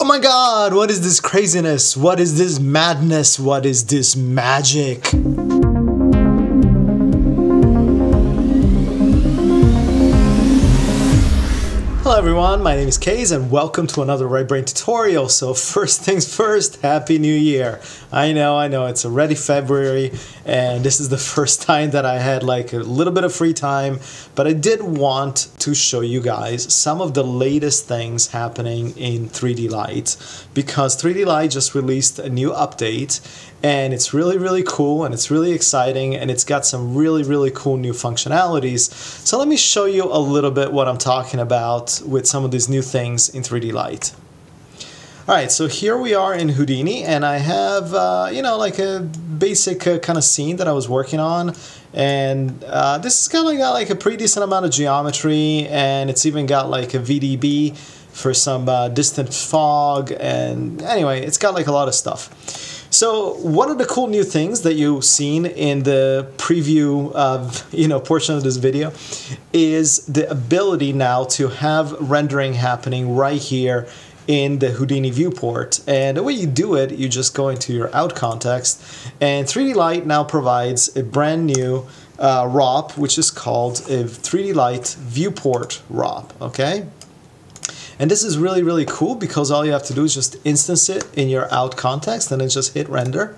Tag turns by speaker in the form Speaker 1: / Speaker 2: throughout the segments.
Speaker 1: Oh my god, what is this craziness? What is this madness? What is this magic? Everyone, my name is Kays and welcome to another Right Brain tutorial. So first things first, Happy New Year. I know, I know, it's already February and this is the first time that I had like a little bit of free time, but I did want to show you guys some of the latest things happening in 3Delight because 3Delight just released a new update and it's really really cool and it's really exciting and it's got some really really cool new functionalities so let me show you a little bit what I'm talking about with some of these new things in 3Delight. Alright, so here we are in Houdini and I have, uh, you know, like a basic uh, kind of scene that I was working on and uh, this has kind of got like a pretty decent amount of geometry and it's even got like a VDB for some uh, distant fog and anyway, it's got like a lot of stuff. So one of the cool new things that you've seen in the preview of you know portion of this video is the ability now to have rendering happening right here in the Houdini viewport. And the way you do it, you just go into your out context and 3Delight now provides a brand new uh, ROP, which is called a 3Delight viewport ROP, okay? And this is really, really cool because all you have to do is just instance it in your out context and then just hit render.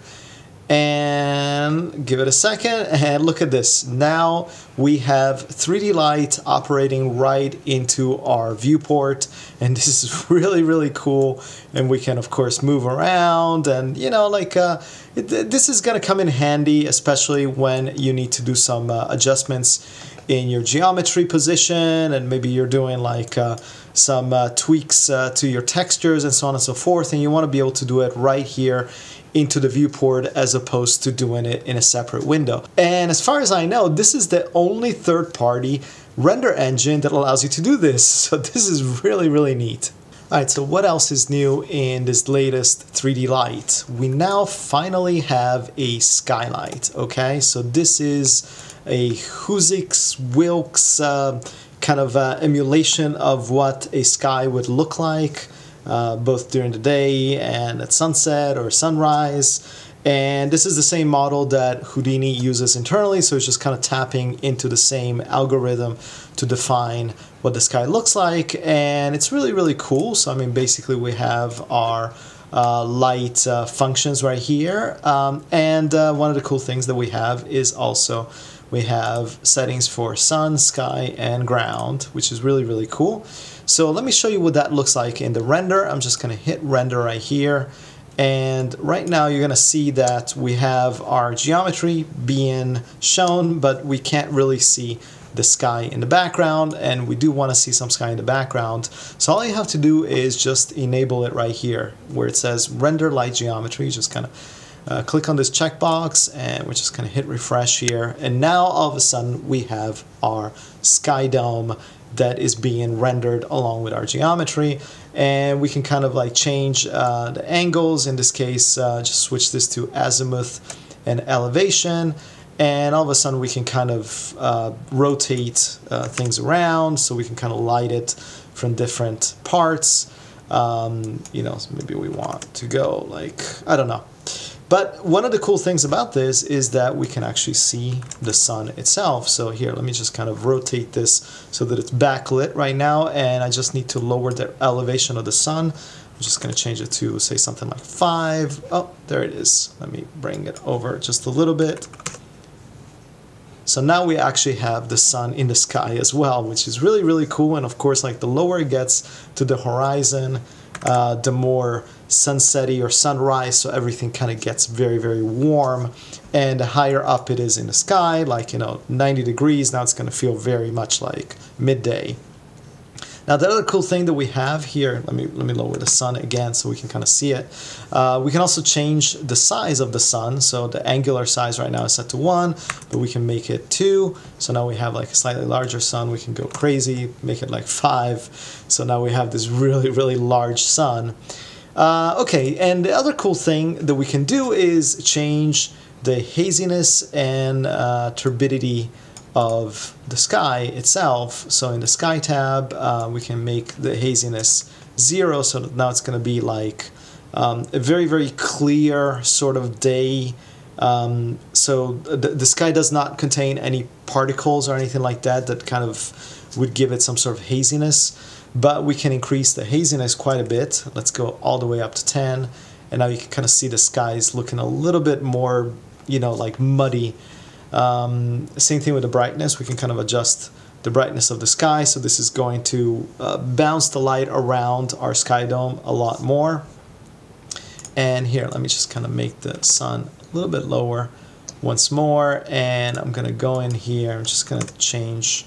Speaker 1: And give it a second. And look at this. Now we have 3Delight operating right into our viewport. And this is really really cool. And we can of course move around. And you know like uh, it, this is gonna come in handy especially when you need to do some uh, adjustments in your geometry position. And maybe you're doing like uh, some uh, tweaks uh, to your textures and so on and so forth and you want to be able to do it right here into the viewport as opposed to doing it in a separate window. And as far as I know, this is the only third-party render engine that allows you to do this. So this is really, really neat. Alright, so what else is new in this latest 3Delight? We now finally have a skylight, okay? So this is a Houzix Wilks uh, kind of uh, emulation of what a sky would look like uh, both during the day and at sunset or sunrise. And this is the same model that Houdini uses internally, so it's just kind of tapping into the same algorithm to define what the sky looks like. And it's really, really cool. So, I mean, basically, we have our uh, light uh, functions right here. Um, and uh, one of the cool things that we have is also we have settings for sun, sky, and ground, which is really, really cool. So let me show you what that looks like in the render. I'm just going to hit render right here. And right now you're going to see that we have our geometry being shown, but we can't really see the sky in the background and we do want to see some sky in the background. So all you have to do is just enable it right here where it says render light geometry. Just kind of uh, click on this checkbox and we're just going to hit refresh here. And now all of a sudden we have our sky dome that is being rendered along with our geometry. And we can kind of like change uh, the angles. In this case uh, just switch this to azimuth and elevation. And all of a sudden we can kind of uh, rotate uh, things around. So we can kind of light it from different parts. Um, you know maybe we want to go like I don't know but one of the cool things about this is that we can actually see the sun itself. So here, let me just kind of rotate this so that it's backlit right now. And I just need to lower the elevation of the sun. I'm just going to change it to say something like five. Oh, there it is. Let me bring it over just a little bit. So now we actually have the sun in the sky as well, which is really, really cool. And of course, like the lower it gets to the horizon, uh, the more sunsetty or sunrise, so everything kind of gets very, very warm. And the higher up it is in the sky, like, you know, 90 degrees, now it's going to feel very much like midday. Now the other cool thing that we have here, let me let me lower the sun again so we can kind of see it. Uh, we can also change the size of the sun. So the angular size right now is set to one, but we can make it two. So now we have like a slightly larger sun. We can go crazy, make it like five. So now we have this really really large sun. Uh, okay, and the other cool thing that we can do is change the haziness and uh, turbidity of the sky itself. So in the sky tab, uh, we can make the haziness zero. So now it's going to be like um, a very, very clear sort of day. Um, so the, the sky does not contain any particles or anything like that that kind of would give it some sort of haziness. But we can increase the haziness quite a bit. Let's go all the way up to 10. And now you can kind of see the sky is looking a little bit more, you know, like muddy. Um, same thing with the brightness. We can kind of adjust the brightness of the sky. So this is going to uh, bounce the light around our sky dome a lot more. And here, let me just kind of make the sun a little bit lower once more. And I'm going to go in here. I'm just going to change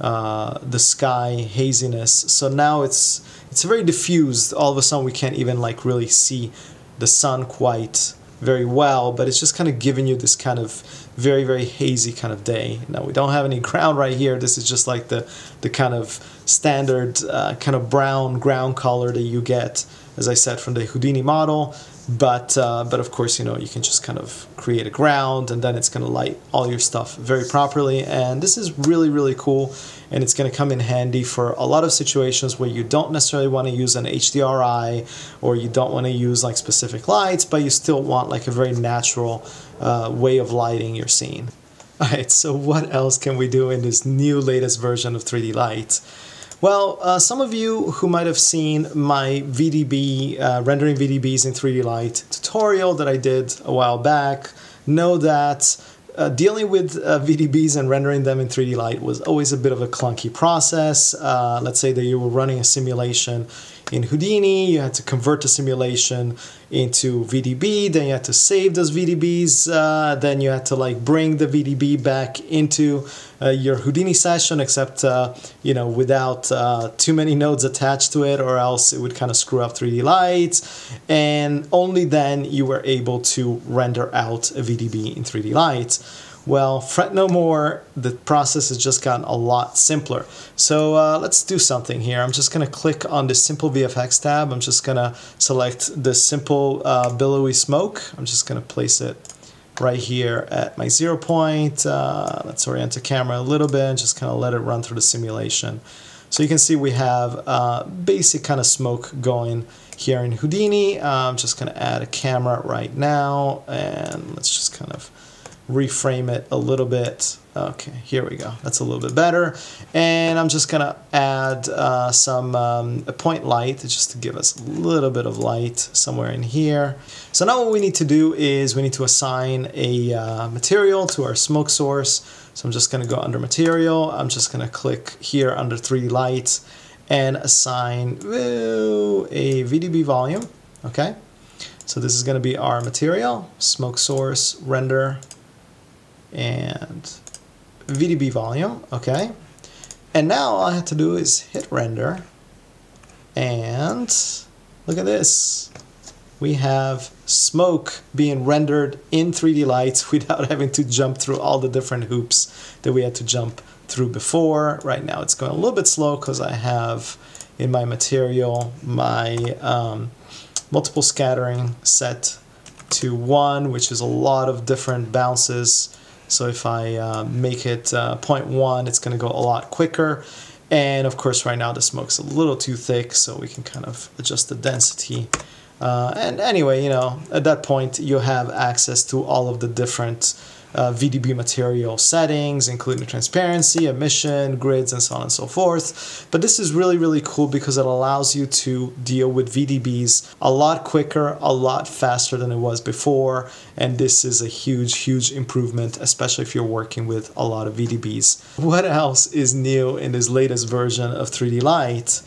Speaker 1: uh, the sky haziness. So now it's it's very diffused. All of a sudden, we can't even like really see the sun quite very well, but it's just kind of giving you this kind of very very hazy kind of day. Now we don't have any ground right here. This is just like the the kind of standard uh, kind of brown ground color that you get, as I said, from the Houdini model but uh, but of course you know you can just kind of create a ground and then it's going to light all your stuff very properly and this is really really cool and it's going to come in handy for a lot of situations where you don't necessarily want to use an HDRI or you don't want to use like specific lights but you still want like a very natural uh, way of lighting your scene. Alright, so what else can we do in this new latest version of 3Delight? Well, uh, some of you who might have seen my VDB, uh, rendering VDBs in 3Delight tutorial that I did a while back know that uh, dealing with uh, VDBs and rendering them in 3Delight was always a bit of a clunky process. Uh, let's say that you were running a simulation in Houdini, you had to convert the simulation into VDB, then you had to save those VDBs, uh, then you had to like bring the VDB back into uh, your Houdini session, except uh, you know without uh, too many nodes attached to it, or else it would kind of screw up 3Delights, and only then you were able to render out a VDB in 3Delight. Well, fret no more, the process has just gotten a lot simpler. So uh, let's do something here. I'm just gonna click on the Simple VFX tab. I'm just gonna select the Simple uh, Billowy Smoke. I'm just gonna place it right here at my zero point. Uh, let's orient the camera a little bit and just kind of let it run through the simulation. So you can see we have uh, basic kind of smoke going here in Houdini. I'm just gonna add a camera right now and let's just kind of reframe it a little bit. Okay, here we go. That's a little bit better. And I'm just gonna add uh, some um, a point light just to give us a little bit of light somewhere in here. So now what we need to do is we need to assign a uh, material to our smoke source. So I'm just gonna go under material. I'm just gonna click here under 3Delight and assign a VDB volume, okay? So this is gonna be our material, smoke source, render, and VDB volume, okay? And now all I have to do is hit render and look at this. We have smoke being rendered in 3Delights without having to jump through all the different hoops that we had to jump through before. Right now it's going a little bit slow because I have in my material my um, multiple scattering set to one, which is a lot of different bounces so if I uh, make it uh, 0.1, it's going to go a lot quicker. And of course, right now the smoke's a little too thick, so we can kind of adjust the density. Uh, and anyway, you know, at that point, you have access to all of the different uh, VDB material settings, including transparency, emission, grids, and so on and so forth. But this is really, really cool because it allows you to deal with VDBs a lot quicker, a lot faster than it was before. And this is a huge, huge improvement, especially if you're working with a lot of VDBs. What else is new in this latest version of 3Delight?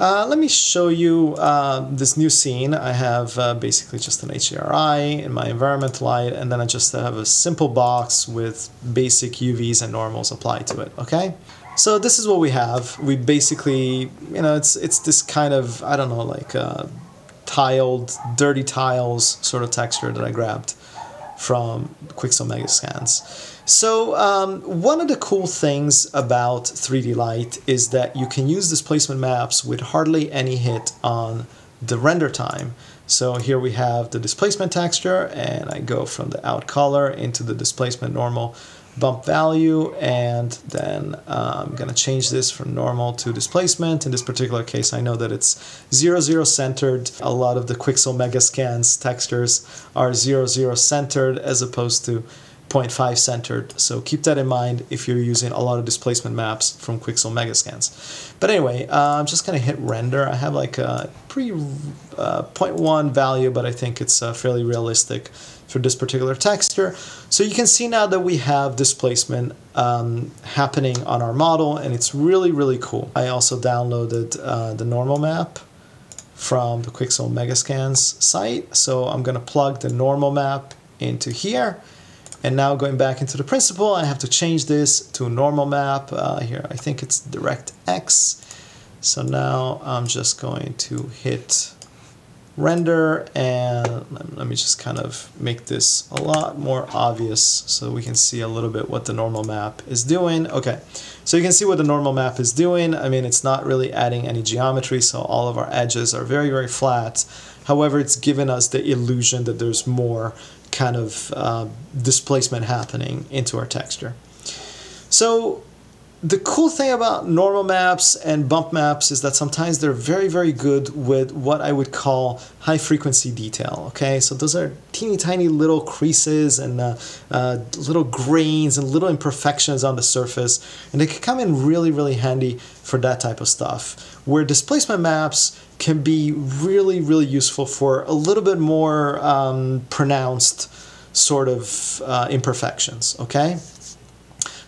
Speaker 1: Uh, let me show you uh, this new scene. I have uh, basically just an HDRI in my environment light, and then I just have a simple box with basic UVs and normals applied to it, okay? So this is what we have. We basically, you know, it's it's this kind of, I don't know, like uh, tiled, dirty tiles sort of texture that I grabbed from Quixel Megascans. So um, one of the cool things about 3Delight is that you can use displacement maps with hardly any hit on the render time. So here we have the displacement texture and I go from the out color into the displacement normal bump value and then uh, I'm gonna change this from normal to displacement. In this particular case, I know that it's 0, 0 centered. A lot of the Quixel Megascans textures are 0, 0 centered as opposed to 0.5 centered. So keep that in mind if you're using a lot of displacement maps from Quixel Megascans. But anyway, uh, I'm just gonna hit render. I have like a pretty uh, 0.1 value, but I think it's uh, fairly realistic for this particular texture. So you can see now that we have displacement um, happening on our model and it's really, really cool. I also downloaded uh, the normal map from the Quixel Megascans site. So I'm gonna plug the normal map into here. And now going back into the principled, I have to change this to normal map. Uh, here, I think it's direct X. So now I'm just going to hit render and let me just kind of make this a lot more obvious so we can see a little bit what the normal map is doing. Okay, so you can see what the normal map is doing. I mean, it's not really adding any geometry, so all of our edges are very, very flat. However, it's given us the illusion that there's more kind of uh, displacement happening into our texture. So the cool thing about normal maps and bump maps is that sometimes they're very, very good with what I would call high frequency detail. Okay, so those are teeny tiny little creases and uh, uh, little grains and little imperfections on the surface, and they can come in really, really handy for that type of stuff. Where displacement maps can be really, really useful for a little bit more um, pronounced sort of uh, imperfections. Okay.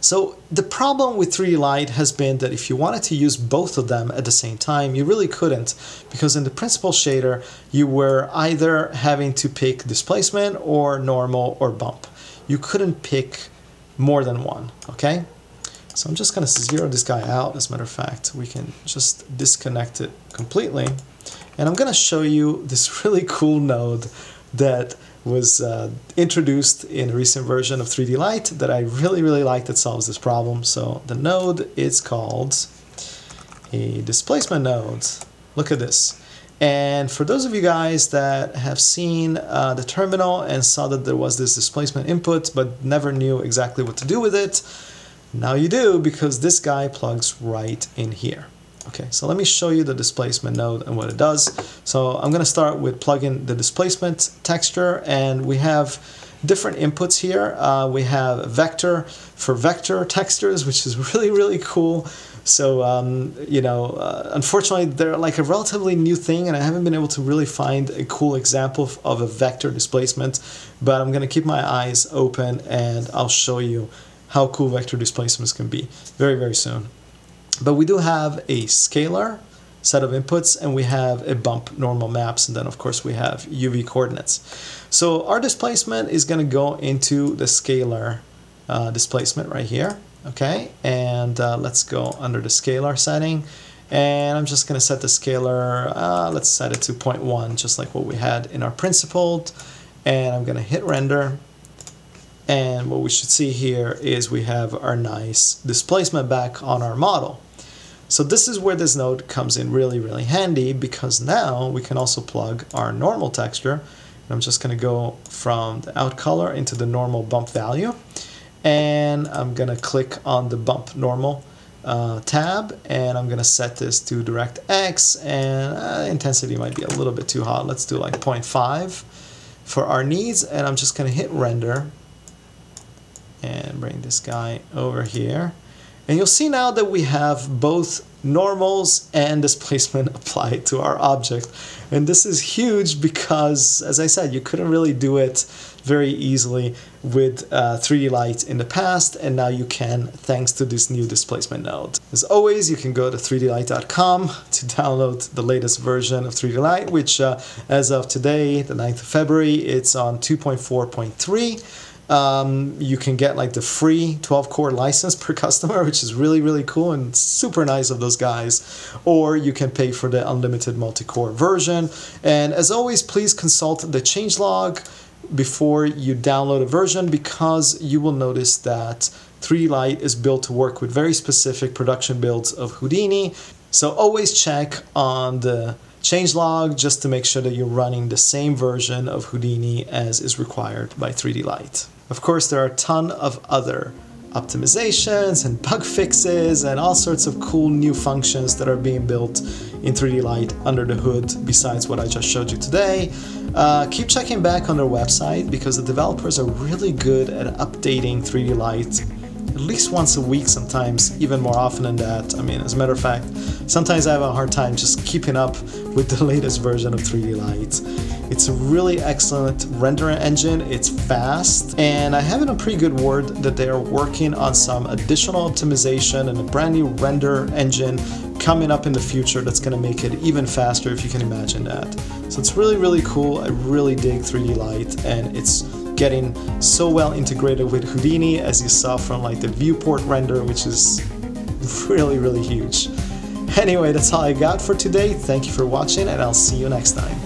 Speaker 1: So the problem with 3Delight has been that if you wanted to use both of them at the same time, you really couldn't because in the principled shader, you were either having to pick displacement or normal or bump. You couldn't pick more than one, okay? So I'm just gonna zero this guy out. As a matter of fact, we can just disconnect it completely. And I'm gonna show you this really cool node that was uh, introduced in a recent version of 3Delight that I really, really like that solves this problem. So the node is called a displacement node. Look at this. And for those of you guys that have seen uh, the terminal and saw that there was this displacement input but never knew exactly what to do with it, now you do because this guy plugs right in here. Okay, so let me show you the displacement node and what it does. So I'm going to start with plugging the displacement texture and we have different inputs here. Uh, we have a vector for vector textures, which is really, really cool. So, um, you know, uh, unfortunately, they're like a relatively new thing, and I haven't been able to really find a cool example of a vector displacement, but I'm going to keep my eyes open and I'll show you how cool vector displacements can be very, very soon. But we do have a scalar set of inputs and we have a bump normal maps and then of course we have UV coordinates. So our displacement is going to go into the scalar uh, displacement right here. Okay, and uh, let's go under the scalar setting and I'm just going to set the scalar, uh, let's set it to 0.1 just like what we had in our principled and I'm going to hit render and what we should see here is we have our nice displacement back on our model. So this is where this node comes in really, really handy because now we can also plug our normal texture. And I'm just going to go from the out color into the normal bump value. And I'm going to click on the bump normal uh, tab and I'm going to set this to direct X and uh, intensity might be a little bit too hot. Let's do like 0.5 for our needs and I'm just going to hit render and bring this guy over here. And you'll see now that we have both normals and displacement applied to our object. And this is huge because, as I said, you couldn't really do it very easily with uh, 3Delight in the past, and now you can thanks to this new displacement node. As always, you can go to 3delight.com to download the latest version of 3Delight, which uh, as of today, the 9th of February, it's on 2.4.3 um, you can get like the free 12 core license per customer, which is really, really cool and super nice of those guys. Or you can pay for the unlimited multi core version. And as always, please consult the changelog before you download a version because you will notice that 3Delight is built to work with very specific production builds of Houdini. So always check on the changelog just to make sure that you're running the same version of Houdini as is required by 3Delight. Of course, there are a ton of other optimizations and bug fixes and all sorts of cool new functions that are being built in 3Delight under the hood besides what I just showed you today. Uh, keep checking back on their website because the developers are really good at updating 3Delight at least once a week, sometimes even more often than that. I mean, as a matter of fact, sometimes I have a hard time just keeping up with the latest version of 3Delight. It's a really excellent rendering engine, it's fast, and I have in a pretty good word that they are working on some additional optimization and a brand new render engine coming up in the future that's going to make it even faster if you can imagine that. So it's really, really cool. I really dig 3Delight, and it's getting so well integrated with Houdini as you saw from like the viewport render which is really really huge. Anyway that's all I got for today, thank you for watching and I'll see you next time.